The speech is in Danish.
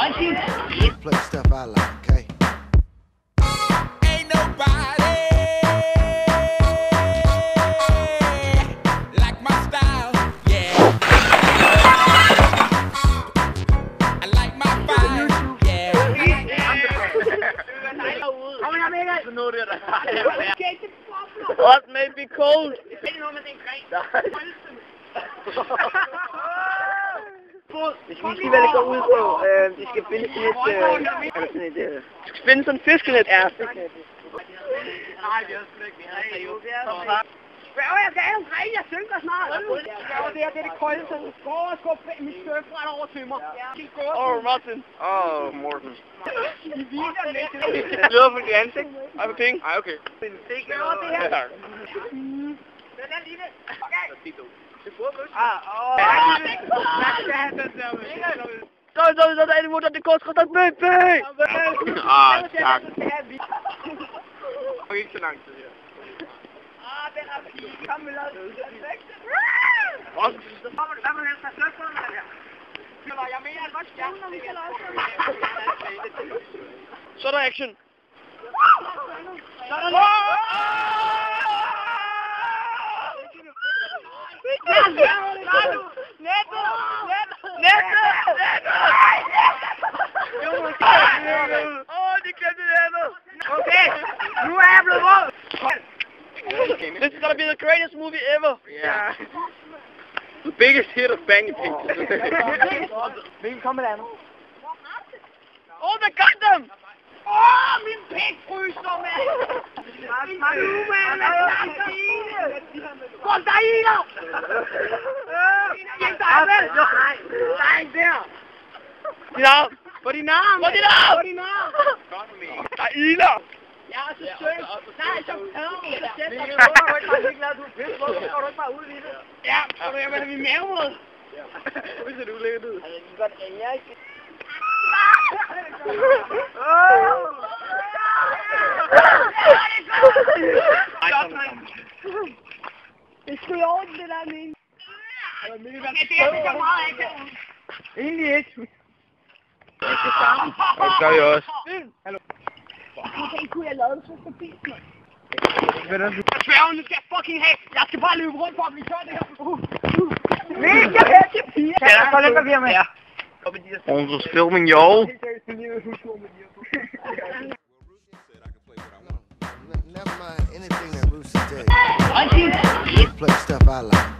Play stuff I like, okay? Ain't nobody like my style, yeah. I like my vibe, yeah. What may be cold? Vi skal det går ud på. Øh, vi skal finde sådan et... Øh, eller sådan et øh, vi skal finde sådan et fiskenet. Ja, fiskenet. Nej, vi har sgu ikke. Vi har seriøst. Spørg, jeg nogle drenge, jeg synker snart. Spørg, det her, det er det kolde, så gå og skub mit surfbræt over til mig. Åh, oh, Martin. Åh, oh, Morten. De viser lidt. Det lyder for dit ansigt. Ej, for penge. Ej, okay. Spørg, det her. Den er lille. Okay. Ah, åh. Hvad skal have den der med? Så, så, så, så er det mutter, det går sgu da baby. Ah, tak. Og ikke så lang tid her. Ah, den er fin. Kom med lad. Perfekt. Fuck. Så kommer du, hvad må du helst have sløft på med den her? Eller, Jeg mener, at godt stjerne, når vi skal lave Så er der action. Så er der Åh, de glemte det andet. Okay, nu er jeg blevet våd. This is gonna be the greatest movie ever. Yeah. The biggest hit of Bang Pink. Hvilken kommer det andet? Oh, the Gundam! Åh, min pæk fryser, mand! Nu, mand! Gå dig i dig! Ikke dig. Nej, nej, der! Din arm! På din arm! På din arm! På din arm! Der er iler! Jeg er så sød. Nej, så pæn. Jeg er ikke glad, du er pisse. Hvorfor går du ikke bare ud i det? Ja, og jeg vil have min mave med. Hvor ser du lækkert ud? Det er sgu i orden, det der, min. Ja, det er så meget akavet. Egentlig ikke. Og det gør jeg også. Okay, kunne jeg lave det så stabilt, mand? Jeg sværger, nu skal jeg fucking have. Jeg skal bare løbe rundt for at blive kørt det her. Mega hætte piger. Kan der så lidt papir med? Ja. Onze filming, yo. Never mind anything that Rooster you. Play stuff I like.